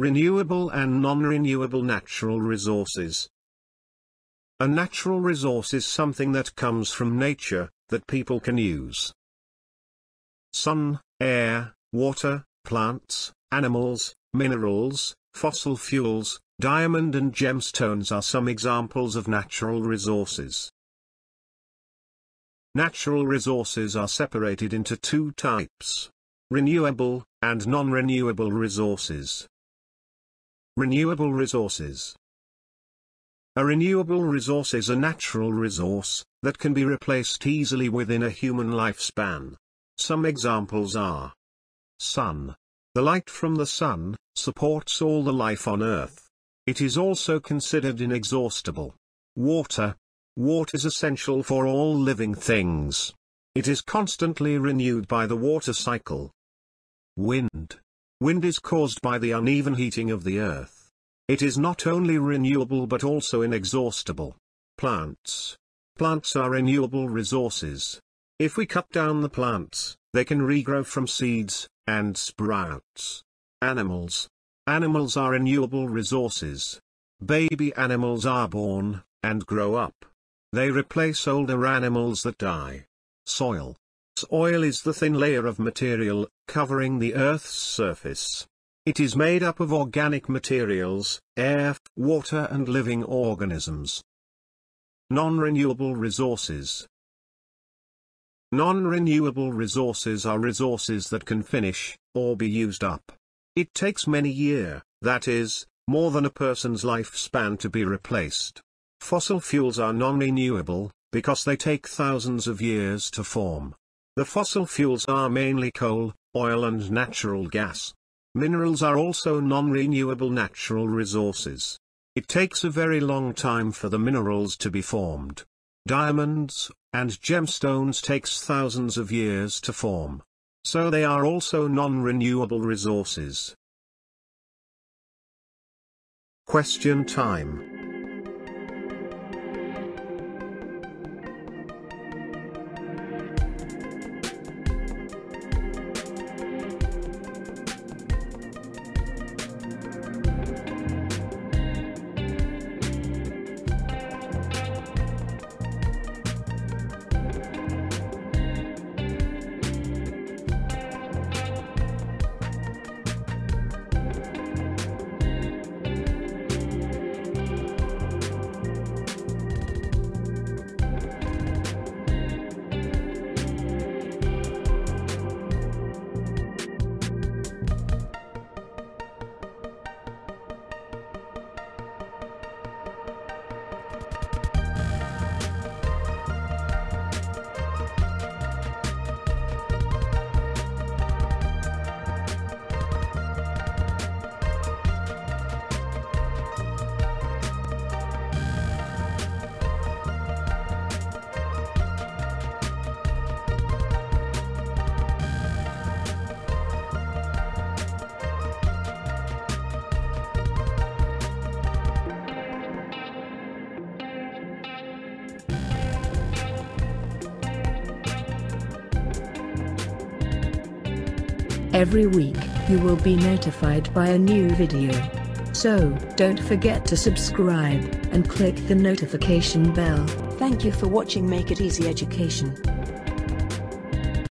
Renewable and non-renewable natural resources. A natural resource is something that comes from nature, that people can use. Sun, air, water, plants, animals, minerals, fossil fuels, diamond and gemstones are some examples of natural resources. Natural resources are separated into two types. Renewable, and non-renewable resources. Renewable resources. A renewable resource is a natural resource, that can be replaced easily within a human lifespan. Some examples are Sun. The light from the sun, supports all the life on Earth. It is also considered inexhaustible. Water. Water is essential for all living things. It is constantly renewed by the water cycle. Wind. Wind is caused by the uneven heating of the earth. It is not only renewable but also inexhaustible. Plants. Plants are renewable resources. If we cut down the plants, they can regrow from seeds, and sprouts. Animals. Animals are renewable resources. Baby animals are born, and grow up. They replace older animals that die. Soil. Soil is the thin layer of material, covering the Earth's surface. It is made up of organic materials, air, water and living organisms. Non-renewable resources. Non-renewable resources are resources that can finish, or be used up. It takes many year, that is, more than a person's lifespan to be replaced. Fossil fuels are non-renewable, because they take thousands of years to form. The fossil fuels are mainly coal, oil and natural gas. Minerals are also non-renewable natural resources. It takes a very long time for the minerals to be formed. Diamonds, and gemstones takes thousands of years to form. So they are also non-renewable resources. Question time Every week, you will be notified by a new video. So, don't forget to subscribe, and click the notification bell. Thank you for watching Make It Easy Education.